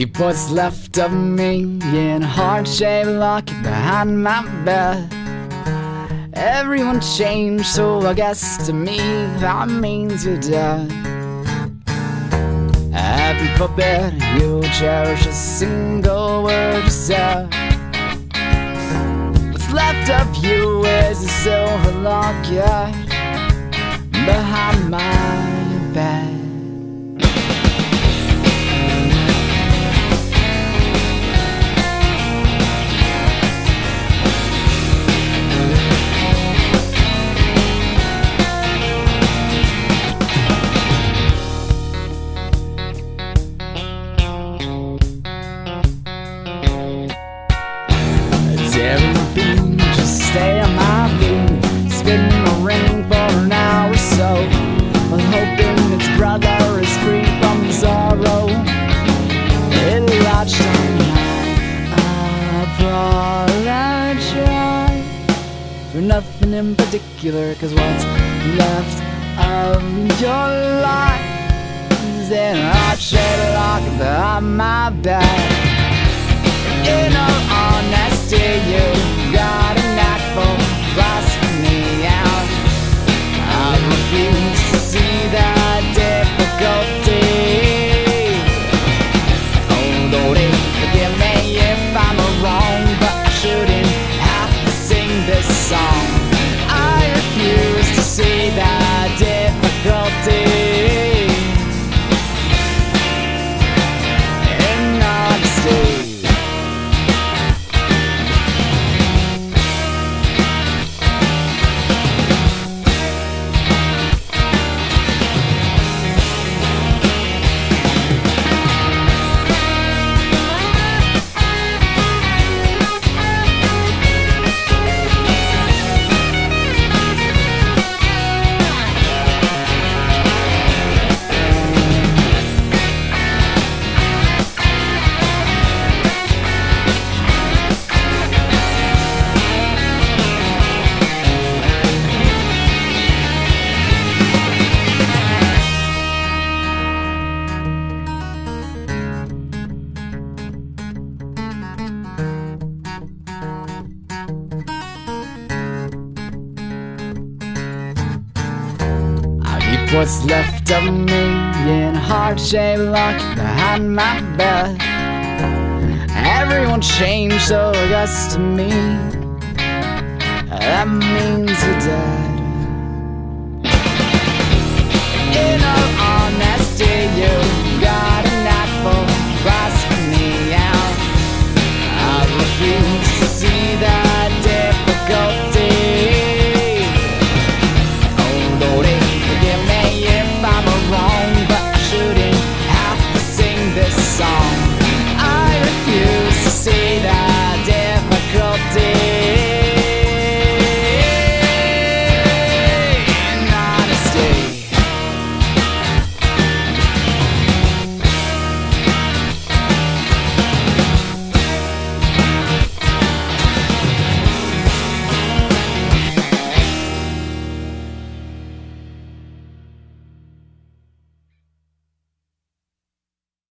keep what's left of me in a heart-shaped locket behind my bed. Everyone changed, so I guess to me that means you're dead. Heaven forbid you cherish a single word you said. What's left of you is a silver locket behind my bed. The ring for an hour or so. While hoping its brother is free from sorrow. In I apologize For nothing in particular Cause what's left of your life Is in a heart-shaped locket behind my back. In all honesty, you what's left of me in heart-shaped locket behind my bed. Everyone changed, so I guess to me that means. day.